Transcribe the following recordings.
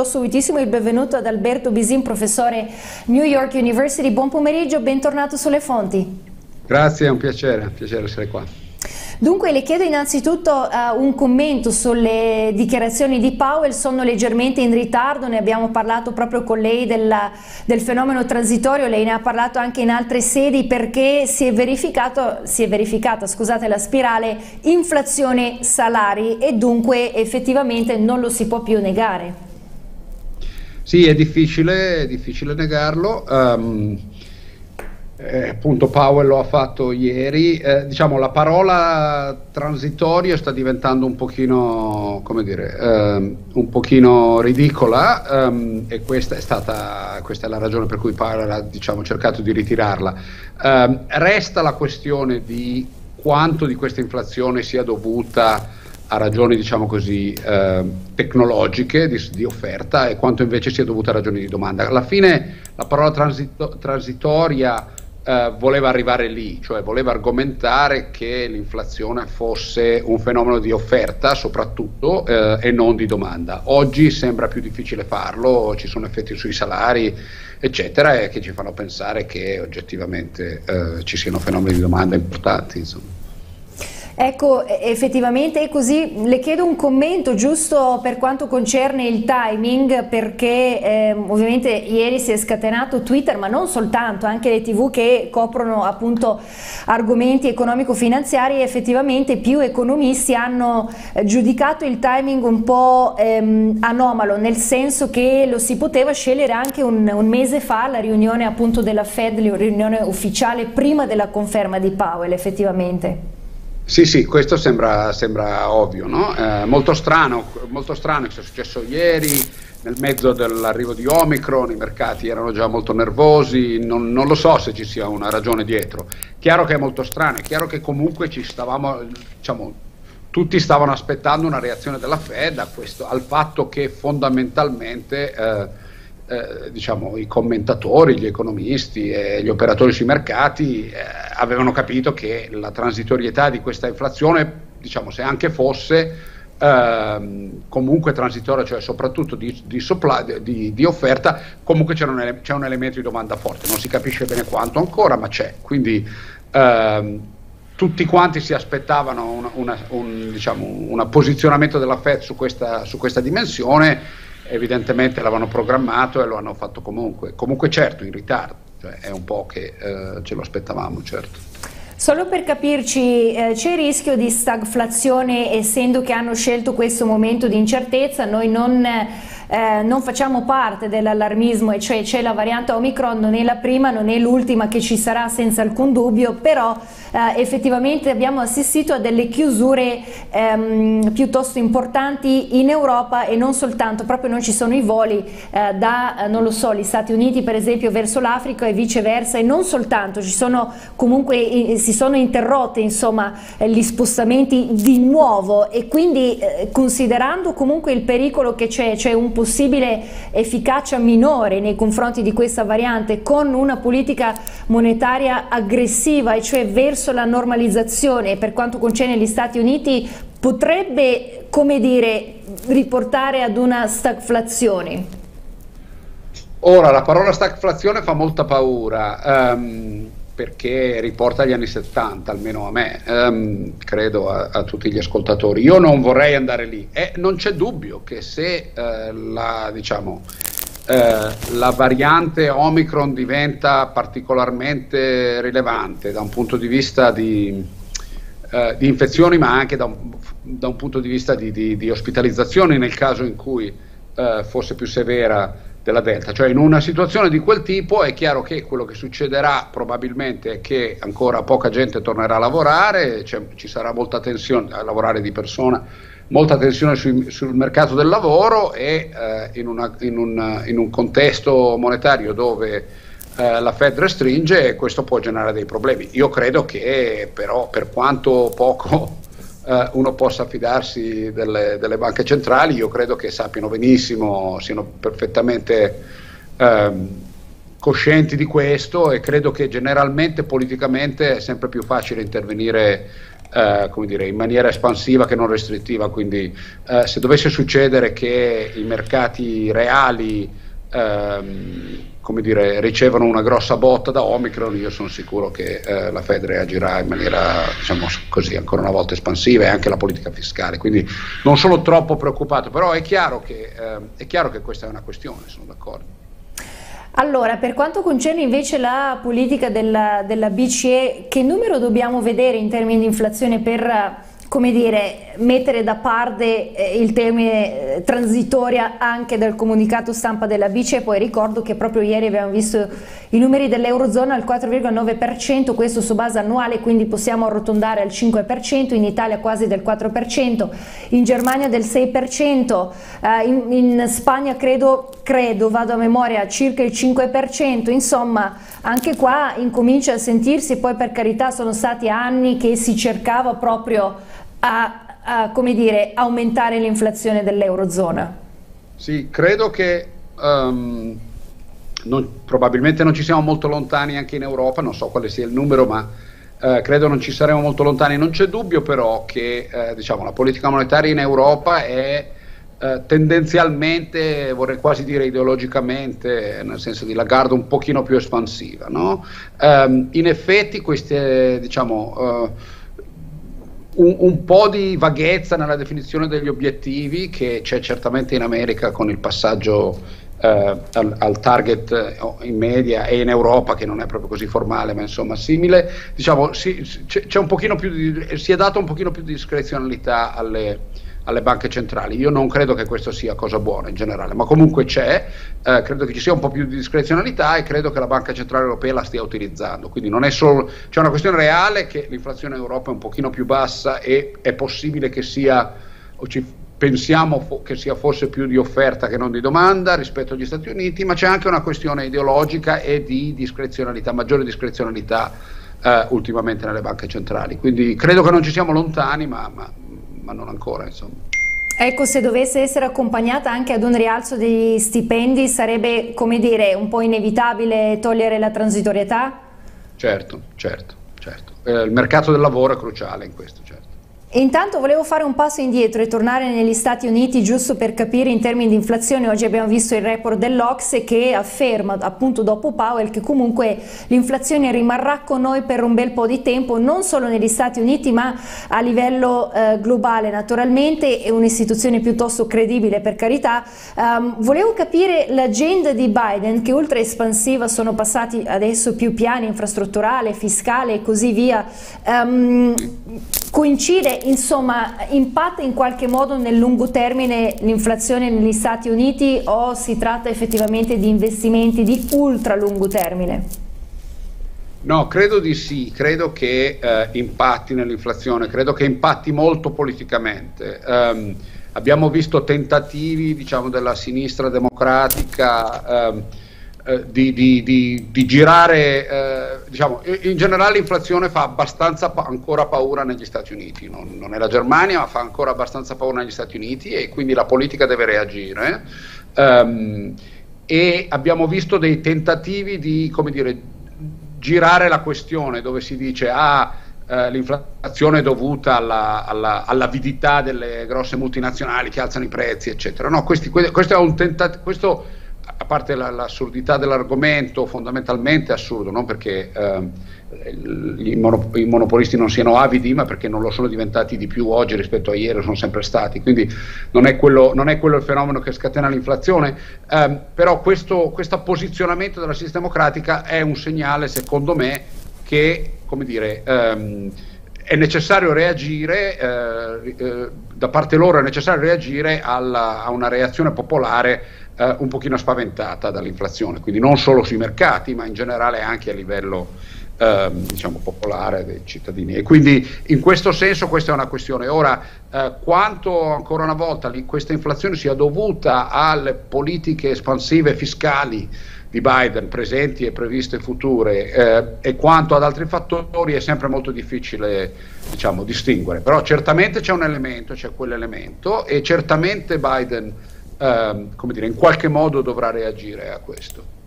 do subitissimo il benvenuto ad Alberto Bisin, professore New York University. Buon pomeriggio, bentornato sulle fonti. Grazie, è un piacere, un piacere essere qua. Dunque le chiedo innanzitutto uh, un commento sulle dichiarazioni di Powell, sono leggermente in ritardo, ne abbiamo parlato proprio con lei della, del fenomeno transitorio, lei ne ha parlato anche in altre sedi perché si è, si è verificata scusate, la spirale inflazione salari e dunque effettivamente non lo si può più negare. Sì, è difficile, è difficile negarlo. Um, eh, appunto Powell lo ha fatto ieri, eh, diciamo la parola transitorio sta diventando un pochino, come dire, ehm, un pochino ridicola ehm, e questa è stata, questa è la ragione per cui Powell ha diciamo, cercato di ritirarla. Ehm, resta la questione di quanto di questa inflazione sia dovuta a ragioni diciamo così eh, tecnologiche di, di, offerta e quanto invece sia dovuta a ragioni di domanda. Alla fine la parola transito, transitoria eh, voleva arrivare lì, cioè voleva argomentare che l'inflazione fosse un fenomeno di offerta soprattutto eh, e non di domanda. Oggi sembra più difficile farlo, ci sono effetti sui salari, eccetera, che ci fanno pensare che oggettivamente eh, ci siano fenomeni di domanda importanti. Insomma. Ecco, effettivamente è così. Le chiedo un commento giusto per quanto concerne il timing, perché eh, ovviamente ieri si è scatenato Twitter, ma non soltanto, anche le tv che coprono appunto argomenti economico-finanziari, effettivamente più economisti hanno eh, giudicato il timing un po' ehm, anomalo, nel senso che lo si poteva scegliere anche un, un mese fa, la riunione appunto della Fed, la riunione ufficiale prima della conferma di Powell effettivamente. Sì, sì, questo sembra, sembra ovvio, no? eh, molto, strano, molto strano che sia successo ieri, nel mezzo dell'arrivo di Omicron, i mercati erano già molto nervosi, non, non, lo so se ci sia una ragione dietro. Chiaro che è molto strano, è chiaro che comunque ci stavamo, diciamo, tutti stavano aspettando una reazione della Fed questo, al fatto che fondamentalmente... Eh, eh, diciamo, i commentatori, gli economisti e gli operatori sui mercati eh, avevano capito che la transitorietà di questa inflazione, diciamo, se anche fosse eh, comunque transitoria, cioè soprattutto di, di, supply, di, di offerta, comunque c'è un, c'è un, elemento di domanda forte, non si capisce bene quanto ancora, ma c'è. Quindi ehm, tutti quanti si aspettavano una, una, un diciamo, un posizionamento della Fed su questa, su questa dimensione evidentemente l'avevano programmato e lo hanno fatto comunque. Comunque certo, in ritardo, cioè è un po' che eh, ce lo aspettavamo, certo. Solo per capirci, eh, c'è il rischio di stagflazione essendo che hanno scelto questo momento di incertezza, noi non eh, non facciamo parte dell'allarmismo e cioè c'è la variante Omicron, non è la prima, non è l'ultima che ci sarà senza alcun dubbio, però eh, effettivamente abbiamo assistito a delle chiusure ehm, piuttosto importanti in Europa e non soltanto, proprio non ci sono i voli eh, da, non lo so, gli Stati Uniti per esempio verso l'Africa e viceversa e non soltanto, ci sono comunque, si sono interrotte insomma gli spostamenti di nuovo e quindi eh, considerando comunque il pericolo che c'è, c'è un possibile efficacia minore nei confronti di questa variante con una politica monetaria aggressiva e cioè verso la normalizzazione per quanto concerne gli Stati Uniti potrebbe come dire riportare ad una stagflazione? Ora, la parola stagflazione fa molta paura. Um, perché riporta agli anni 70, almeno a me, ehm, credo a, a, tutti gli ascoltatori. Io non vorrei andare lì e non c'è dubbio che se eh, la, diciamo, eh, la variante Omicron diventa particolarmente rilevante da un punto di vista di, eh, di infezioni, ma anche da un, da un, punto di vista di, di, di ospitalizzazioni nel caso in cui eh, fosse più severa della Delta, cioè in una situazione di quel tipo è chiaro che quello che succederà probabilmente è che ancora poca gente tornerà a lavorare, cioè, ci sarà molta tensione a lavorare di persona, molta tensione sui, sul mercato del lavoro e eh, in, una, in, un, in, un, contesto monetario dove eh, la Fed restringe questo può generare dei problemi. Io credo che però per quanto poco eh, uno possa fidarsi delle, delle, banche centrali, io credo che sappiano benissimo, siano perfettamente ehm, coscienti di questo e credo che generalmente politicamente è sempre più facile intervenire eh, dire, in maniera espansiva che non restrittiva, quindi eh, se dovesse succedere che i mercati reali ehm, come dire, ricevono una grossa botta da Omicron, io sono sicuro che eh, la Fed reagirà in maniera diciamo così, ancora una volta espansiva e anche la politica fiscale, quindi non sono troppo preoccupato, però è chiaro che, eh, è chiaro che questa è una questione, sono d'accordo. Allora, per quanto concerne invece la politica della, della BCE, che numero dobbiamo vedere in termini di inflazione per come dire, mettere da parte eh, il termine eh, transitoria anche dal comunicato stampa della BCE, poi ricordo che proprio ieri abbiamo visto i numeri dell'Eurozona al 4,9%, questo su base annuale, quindi possiamo arrotondare al 5%, in Italia quasi del 4%, in Germania del 6%, eh, in, in, Spagna credo, credo, vado a memoria, circa il 5%, insomma anche qua incomincia a sentirsi, poi per carità sono stati anni che si cercava proprio a, a come dire, aumentare l'inflazione dell'Eurozona? Sì, credo che um, non, probabilmente non ci siamo molto lontani anche in Europa, non so quale sia il numero, ma eh, credo non ci saremo molto lontani. Non c'è dubbio però che eh, diciamo, la politica monetaria in Europa è eh, tendenzialmente, vorrei quasi dire ideologicamente, nel senso di Lagarde un pochino più espansiva. No? Um, in effetti queste, diciamo, uh, un, un, po' di vaghezza nella definizione degli obiettivi che c'è certamente in America con il passaggio eh, al, al, target eh, in media e in Europa che non è proprio così formale ma insomma simile, diciamo si, c'è più di, si è dato un pochino più di discrezionalità alle, alle banche centrali. Io non credo che questo sia cosa buona in generale, ma comunque c'è, eh, credo che ci sia un po' più di discrezionalità e credo che la Banca Centrale Europea la stia utilizzando. Quindi non è solo, c'è una questione reale che l'inflazione in Europa è un pochino più bassa e è possibile che sia, o ci pensiamo fo- che sia forse più di offerta che non di domanda rispetto agli Stati Uniti, ma c'è anche una questione ideologica e di discrezionalità, maggiore discrezionalità. Uh, ultimamente nelle banche centrali. Quindi credo che non ci siamo lontani, ma, ma ma non ancora insomma. Ecco, se dovesse essere accompagnata anche ad un rialzo degli stipendi, sarebbe, come dire, un po' inevitabile togliere la transitorietà? Certo, certo, certo. Eh, il mercato del lavoro è cruciale in questo, certo. Intanto volevo fare un passo indietro e tornare negli Stati Uniti giusto per capire in termini di inflazione. Oggi abbiamo visto il report dell'Ocse che afferma appunto dopo Powell che comunque l'inflazione rimarrà con noi per un bel po' di tempo, non solo negli Stati Uniti ma a livello eh, globale naturalmente, è un'istituzione piuttosto credibile per carità. Um, volevo capire l'agenda di Biden che oltre espansiva sono passati adesso più piani infrastrutturale, fiscale e così via. Um, coincide insomma, impatta in qualche modo nel lungo termine l'inflazione negli Stati Uniti o si tratta effettivamente di investimenti di ultra lungo termine? No, credo di sì, credo che eh, impatti nell'inflazione, credo che impatti molto politicamente. Um, abbiamo visto tentativi diciamo, della sinistra democratica um, di, di, di, di, girare, eh, diciamo, in generale l'inflazione fa abbastanza pa- ancora paura negli Stati Uniti, non, non, è la Germania ma fa ancora abbastanza paura negli Stati Uniti e quindi la politica deve reagire. Um, e abbiamo visto dei tentativi di, dire, girare la questione dove si dice ah, eh, l'inflazione è dovuta alla, alla, all'avidità delle grosse multinazionali che alzano i prezzi, eccetera. No, questi, questo è un tentativo a parte la, l'assurdità dell'argomento, fondamentalmente assurdo, non perché eh, i, monop- i, monopolisti non siano avidi, ma perché non lo sono diventati di più oggi rispetto a ieri, sono sempre stati. Quindi non è quello, non è quello il fenomeno che scatena l'inflazione, eh, però questo, questo posizionamento della sinistra democratica è un segnale, secondo me, che, come dire, ehm, è necessario reagire, eh, eh, da parte loro è necessario reagire alla, a una reazione popolare eh, un pochino spaventata dall'inflazione, quindi non solo sui mercati, ma in generale anche a livello eh, diciamo, popolare dei cittadini. E quindi in questo senso questa è una questione. Ora, eh, quanto ancora una volta questa inflazione sia dovuta alle politiche espansive fiscali di Biden presenti e previste future eh, e quanto ad altri fattori è sempre molto difficile diciamo, distinguere, però certamente c'è un elemento, c'è quell'elemento e certamente Biden come dire, in qualche modo dovrà reagire a questo.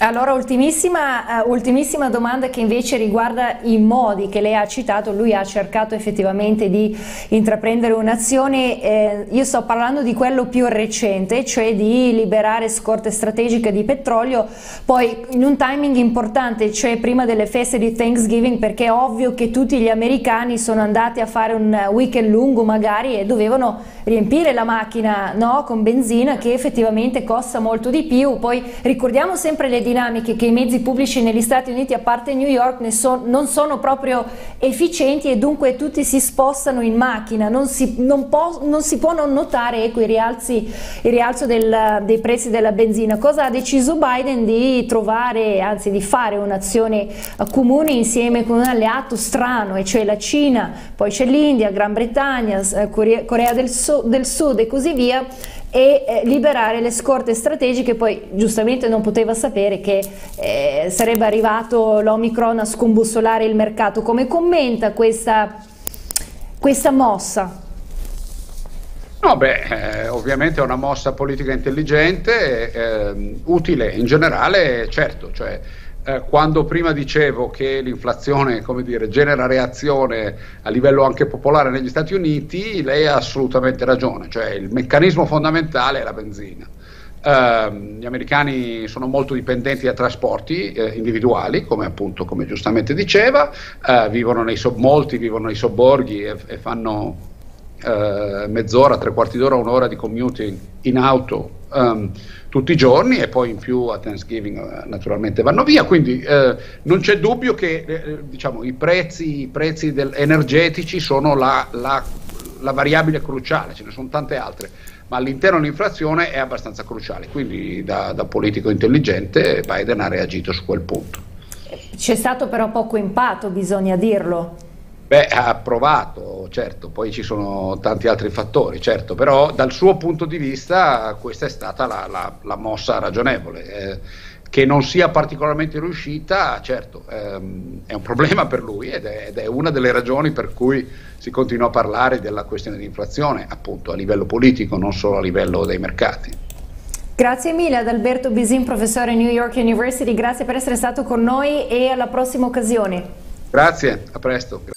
Allora, ultimissima, uh, ultimissima, domanda che invece riguarda i modi che lei ha citato. Lui ha cercato effettivamente di intraprendere un'azione, eh, io sto parlando di quello più recente, cioè di liberare scorte strategiche di petrolio, poi in un timing importante, cioè prima delle feste di Thanksgiving, perché è ovvio che tutti gli americani sono andati a fare un weekend lungo magari e dovevano riempire la macchina no, con benzina che effettivamente costa molto di più. Poi ricordiamo sempre le dinamiche che i mezzi pubblici negli Stati Uniti, a parte New York, so, non sono proprio efficienti e dunque tutti si spostano in macchina, non si, non po, non si può non notare ecco, rialzi, il rialzo del, dei prezzi della benzina. Cosa ha deciso Biden? Di trovare, anzi di fare un'azione comune insieme con un alleato strano, e cioè la Cina, poi c'è l'India, Gran Bretagna, eh, Corea, Corea del, so, del Sud e così via e eh, liberare le scorte strategiche, poi giustamente non poteva sapere che eh, sarebbe arrivato l'Omicron a scombussolare il mercato. Come commenta questa, questa mossa? No, beh, eh, ovviamente è una mossa politica intelligente, eh, utile in generale, certo, cioè eh, quando prima dicevo che l'inflazione dire, genera reazione a livello anche popolare negli Stati Uniti, lei ha assolutamente ragione, cioè il meccanismo fondamentale è la benzina. Uh, gli americani sono molto dipendenti da trasporti eh, individuali, come appunto, come giustamente diceva, uh, vivono nei molti vivono nei sobborghi e, e fanno uh, mezz'ora, tre quarti d'ora, un'ora di commuting in auto um, tutti i giorni e poi in più a Thanksgiving eh, naturalmente vanno via, quindi eh, non c'è dubbio che eh, eh diciamo, i prezzi, i prezzi del, energetici sono la, la, la, variabile cruciale, ce ne sono tante altre, ma all'interno l'inflazione è abbastanza cruciale, quindi da, da politico intelligente Biden ha reagito su quel punto. C'è stato però poco impatto, bisogna dirlo. Beh, ha approvato, certo, poi ci sono tanti altri fattori, certo, però dal suo punto di vista questa è stata la, la, la mossa ragionevole. Eh, che non sia particolarmente riuscita, certo, ehm, è un problema per lui ed è, ed è, una delle ragioni per cui si continua a parlare della questione di inflazione, appunto a livello politico, non solo a livello dei mercati. Grazie mille ad Alberto Bisin, professore New York University, grazie per essere stato con noi e alla prossima occasione. Grazie, a presto.